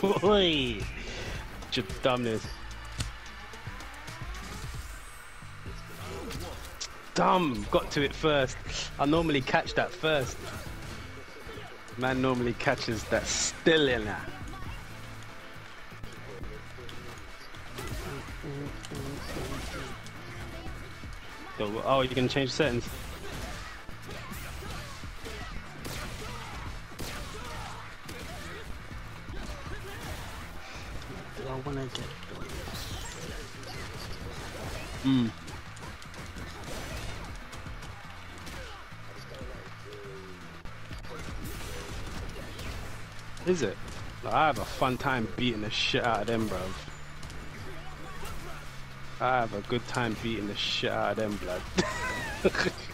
Boy, just dumbness. Dumb, got to it first. I normally catch that first. Man normally catches that still in there. Oh, you can change settings. I wanna get Hmm. Is it? I have a fun time beating the shit out of them, bro. I have a good time beating the shit out of them, blood.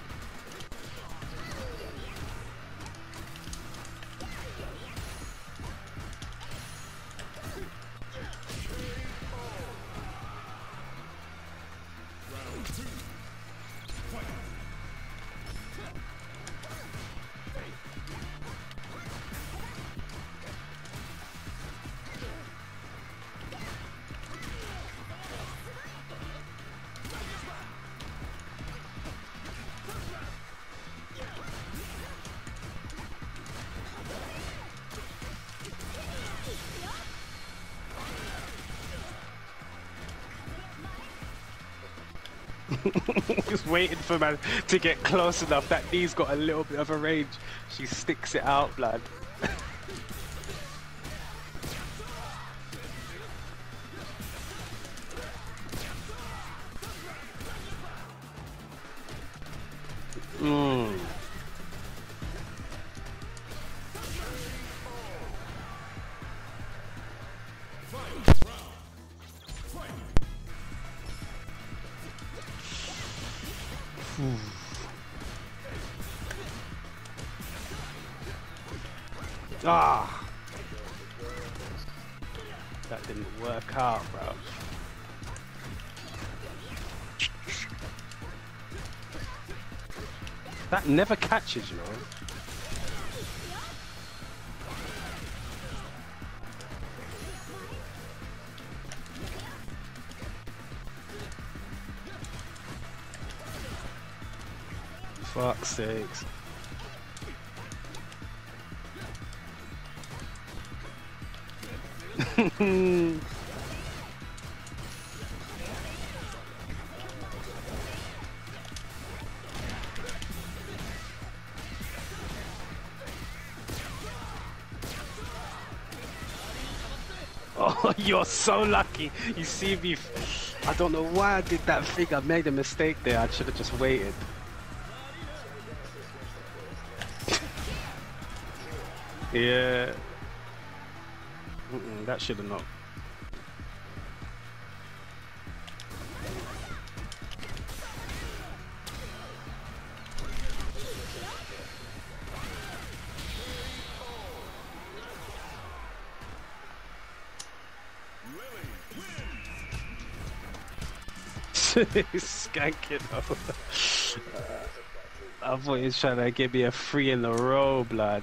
Just waiting for man to get close enough. That knee's got a little bit of a range. She sticks it out, blood. Mmm. Ah! That didn't work out, bro. That never catches, you know. Fuck's sakes. oh, you're so lucky. You see me. I don't know why I did that thing. I made a mistake there. I should have just waited. yeah. Mm -mm, that should have not. Skanking over. I thought he was trying to give me a free in the row, blood.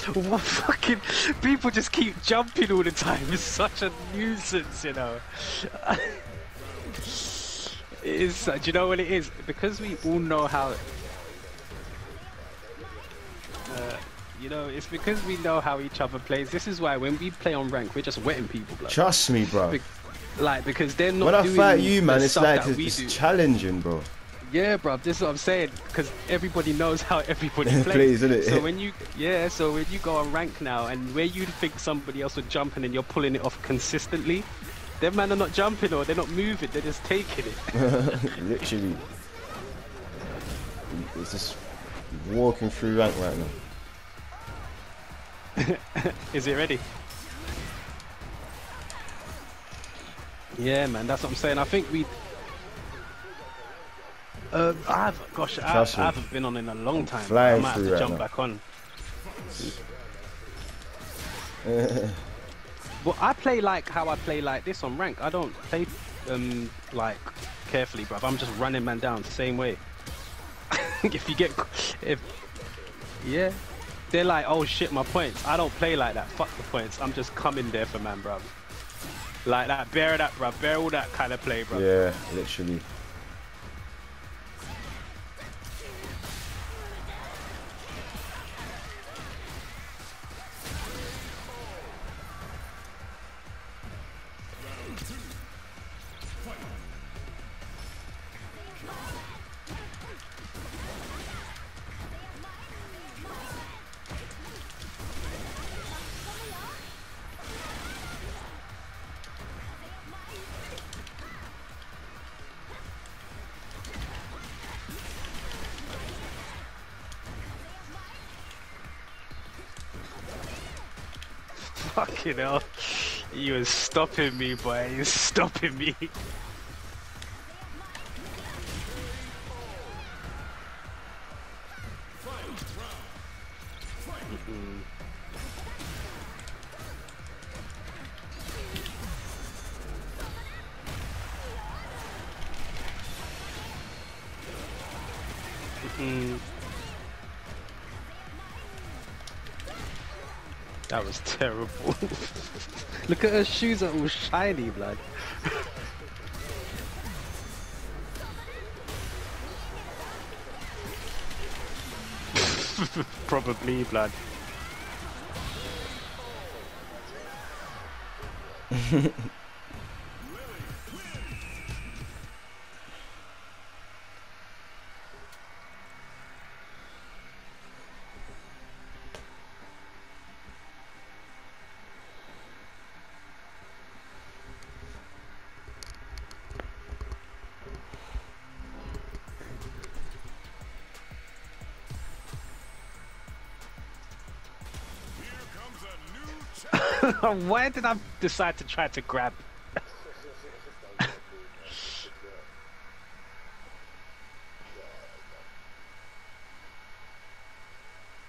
fucking people just keep jumping all the time. It's such a nuisance, you know. it is. Do you know what it is? Because we all know how. Uh, you know, it's because we know how each other plays. This is why when we play on rank, we're just wetting people, blood. Trust me, bro. Be- Like because they're not. When I fight you, man, it's like it's challenging, bro. Yeah, bro, this is what I'm saying because everybody knows how everybody Plays, plays. innit? So when you, yeah, so when you go on rank now, and where you think somebody else would jump and you're pulling it off consistently, them man are not jumping or they're not moving, they're just taking it. Literally. It's just walking through rank right now. Is it ready? Yeah, man, that's what I'm saying. I think we. Uh, I've gosh, I, I haven't been on in a long time. I might have to right jump now. back on. Well, I play like how I play like this on rank. I don't play um like carefully, bruv. I'm just running man down the same way. if you get if yeah, they're like, oh shit, my points. I don't play like that. Fuck the points. I'm just coming there for man, bruv. Like that, bear that, bruv. Bear all that kind of play, bruv. Yeah, literally. Fucking hell. You was stopping me, boy. You stopping me. That was terrible. Look at her shoes are all shiny, blood. Probably blood. Why did I decide to try to grab?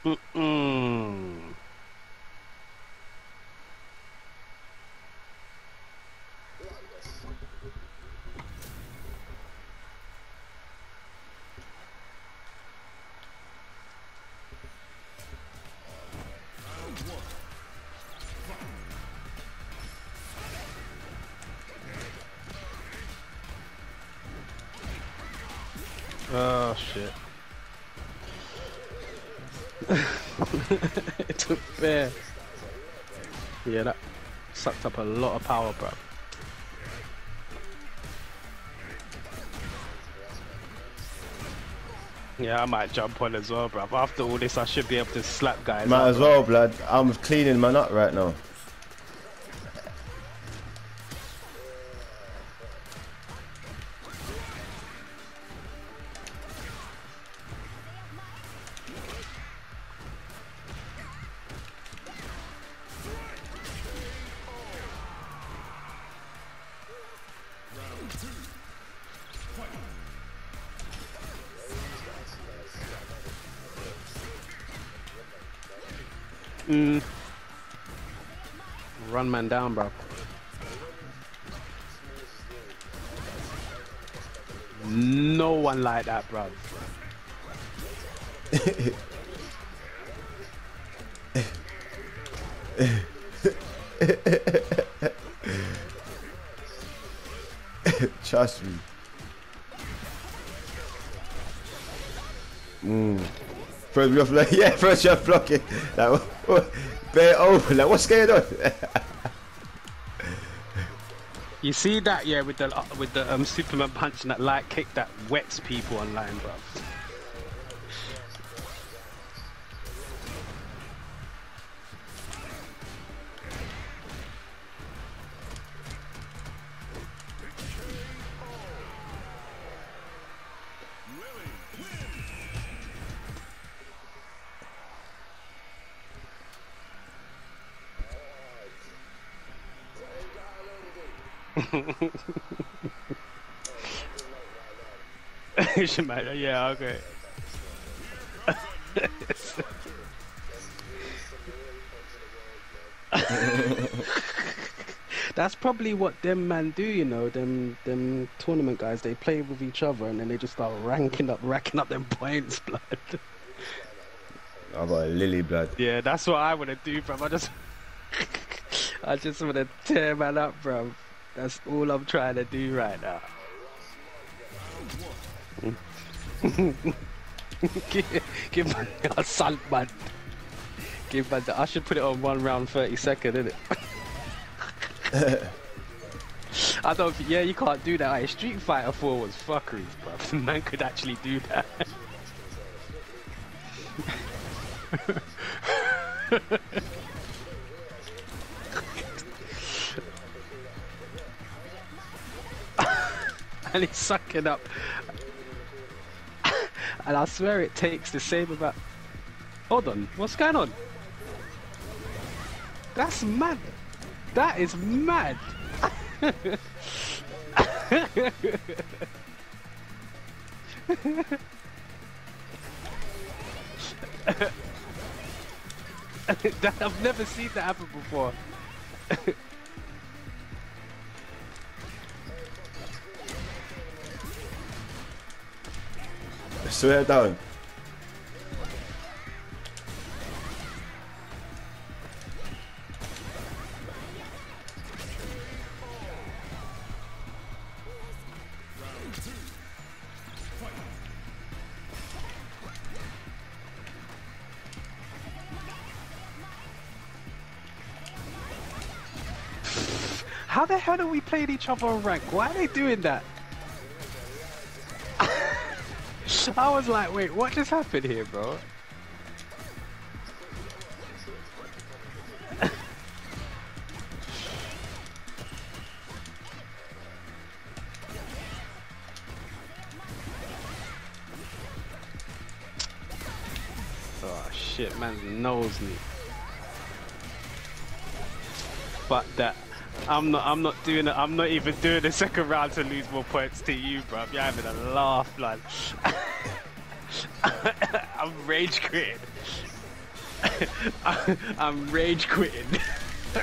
Mm-mm. Oh shit. it took fair. Yeah, that sucked up a lot of power, bro. Yeah, I might jump on as well, bro. After all this, I should be able to slap guys. Might up, as bruv. well, blood. I'm cleaning my nut right now. Mm. Run man down, bro. No one like that, bro. Trust me. Mm. First you're like, yeah, first you're blocking. Like, bare open. Like, what's going on? You see that, yeah, with the uh, with the um, Superman punch and that light kick that wets people online, bro. Shemaya, yeah, okay. That's probably what them man do, you know. Them them tournament guys, they play with each other and then they just start ranking up, racking up them points, blood. I got a lily blood. yeah, that's what I want to do, bro. I just, I just want to tear man up, bro. That's all I'm trying to do right now. give, man a salt, man. Give the- I should put it on one round, thirty second, innit? I don't. Yeah, you can't do that. Like, Street Fighter 4 was fuckery, bro. Man could actually do that. and he's sucking up. and I swear it takes the same amount. Hold on, what's going on? That's mad. That is mad. I've never seen that happen before. Swear down. How the hell are we playing each other on rank? Why are they doing that? I was like, wait, what just happened here, bro? oh shit, man's knows me. But that I'm not I'm not doing it I'm not even doing the second round to lose more points to you, bro. You're having a laugh, lad. I'm rage quitting. I'm rage quitting.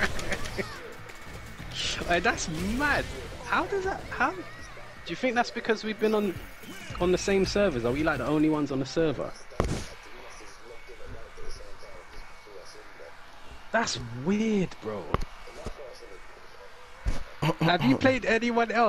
like, that's mad. How does that how do you think that's because we've been on on the same servers? Are we like the only ones on the server? That's weird, bro. Have you played anyone else?